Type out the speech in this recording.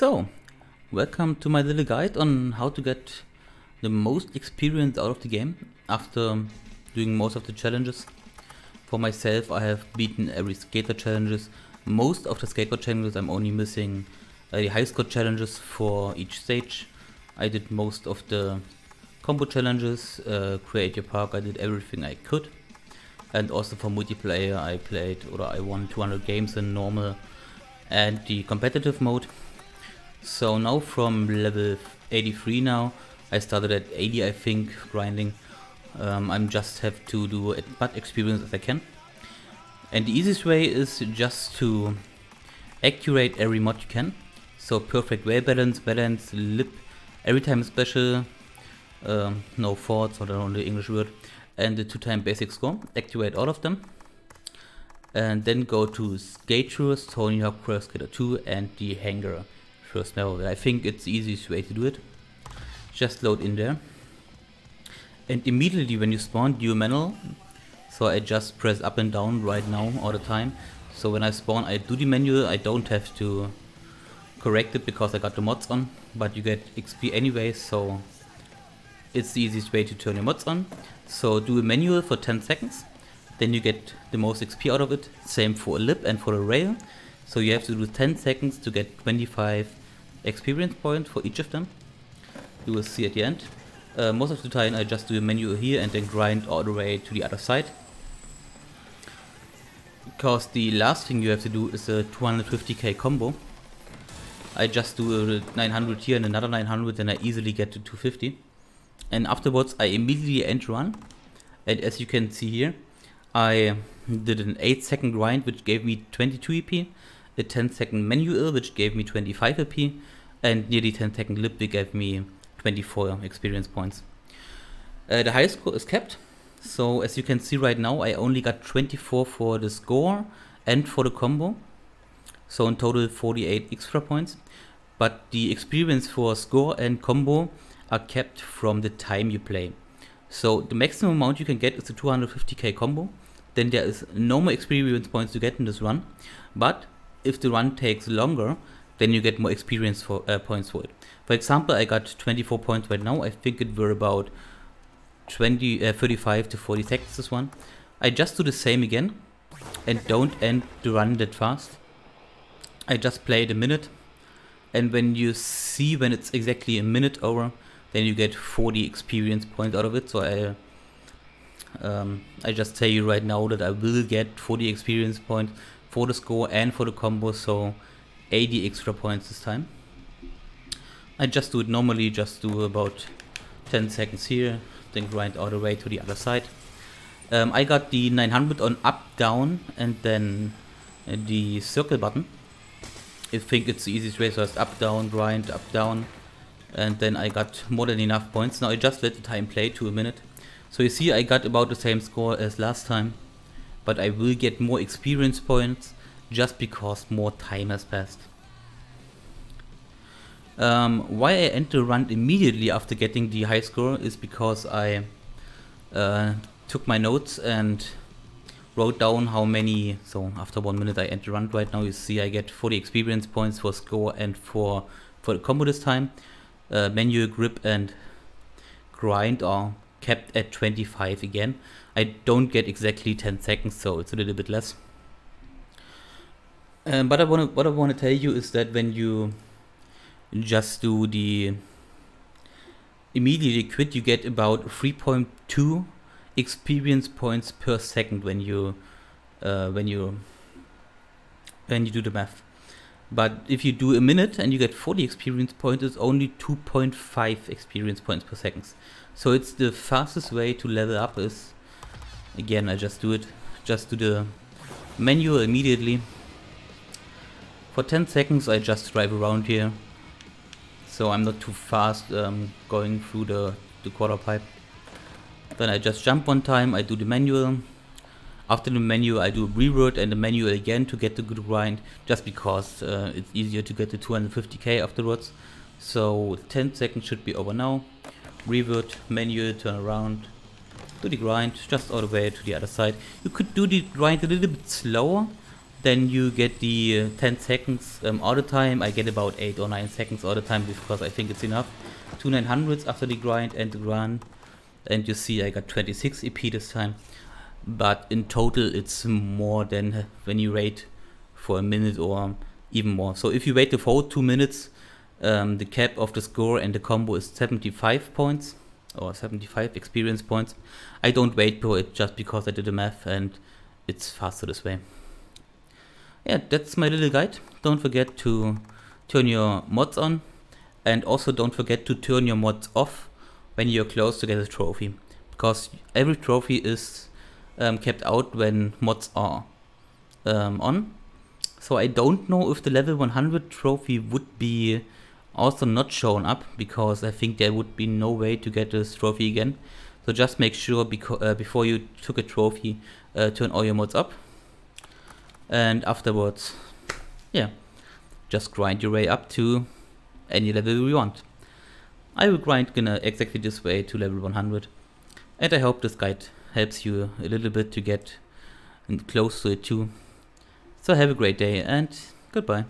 So, welcome to my little guide on how to get the most experience out of the game after doing most of the challenges. For myself, I have beaten every skater challenges. Most of the skateboard challenges, I'm only missing uh, the high score challenges for each stage. I did most of the combo challenges, uh, create your park, I did everything I could. And also for multiplayer, I played or I won 200 games in normal and the competitive mode. So now from level 83 now, I started at 80 I think, grinding. Um, I'm just have to do as much experience as I can. And the easiest way is just to accurate every mod you can. So perfect way balance, balance, lip, every time special, um, no faults, or the English word, and the two time basic score, activate all of them. And then go to Skate Tony Hawk Pro Skater 2 and the Hangar first level. I think it's the easiest way to do it. Just load in there. And immediately when you spawn, do a manual. So I just press up and down right now all the time. So when I spawn, I do the manual. I don't have to correct it because I got the mods on. But you get XP anyway, so it's the easiest way to turn your mods on. So do a manual for 10 seconds. Then you get the most XP out of it. Same for a lip and for a rail. So you have to do 10 seconds to get 25 experience point for each of them. You will see at the end. Uh, most of the time I just do a manual here and then grind all the way to the other side. Because the last thing you have to do is a 250k combo. I just do a 900 here and another 900 and I easily get to 250. And afterwards I immediately end run. And as you can see here, I did an 8 second grind which gave me 22 EP a 10 second manual which gave me 25 AP, and nearly 10 second lip which gave me 24 experience points. Uh, the high score is kept so as you can see right now I only got 24 for the score and for the combo. So in total 48 extra points. But the experience for score and combo are kept from the time you play. So the maximum amount you can get is the 250k combo. Then there is no more experience points to get in this run. But if the run takes longer, then you get more experience for uh, points for it. For example, I got 24 points right now. I think it were about 20, uh, 35 to 40 seconds this one. I just do the same again and don't end the run that fast. I just play it a minute and when you see when it's exactly a minute over, then you get 40 experience points out of it. So I um, I just tell you right now that I will get 40 experience points for the score and for the combo, so 80 extra points this time. I just do it normally, just do about 10 seconds here, then grind all the way to the other side. Um, I got the 900 on up, down, and then uh, the circle button. I think it's the easiest way, so it's up, down, grind, up, down. And then I got more than enough points. Now I just let the time play to a minute. So you see I got about the same score as last time but I will get more experience points just because more time has passed. Um, why I end the run immediately after getting the high score is because I uh, took my notes and wrote down how many, so after one minute I end the run right now, you see I get 40 experience points for score and for, for the combo this time. Uh, manual lip and grind are kept at 25 again. I don't get exactly 10 seconds, so it's a little bit less. Um, but I wanna, what I want to tell you is that when you just do the immediately quit, you get about 3.2 experience points per second when you uh, when you when you do the math. But if you do a minute and you get 40 experience points, it's only 2.5 experience points per second. So it's the fastest way to level up is, again, I just do it, just do the manual immediately. For 10 seconds I just drive around here, so I'm not too fast um, going through the, the quarter pipe. Then I just jump one time, I do the manual. After the manual I do a revert and the manual again to get the good grind, just because uh, it's easier to get the 250k afterwards. So 10 seconds should be over now revert, manual, turn around, do the grind just all the way to the other side. You could do the grind a little bit slower, then you get the uh, 10 seconds um, all the time. I get about 8 or 9 seconds all the time because I think it's enough. Two 900s after the grind and the run. And you see I got 26 EP this time. But in total it's more than when you wait for a minute or even more. So if you wait the full 2 minutes, um, the cap of the score and the combo is 75 points or 75 experience points. I don't wait for it just because I did the math and it's faster this way yeah, that's my little guide. Don't forget to turn your mods on and also don't forget to turn your mods off when you're close to get a trophy because every trophy is um, kept out when mods are um, on. So I don't know if the level 100 trophy would be also not shown up because I think there would be no way to get this trophy again. So just make sure uh, before you took a trophy, uh, turn all your mods up and afterwards yeah just grind your way up to any level you want. I will grind gonna exactly this way to level 100 and I hope this guide helps you a little bit to get close to it too. So have a great day and goodbye.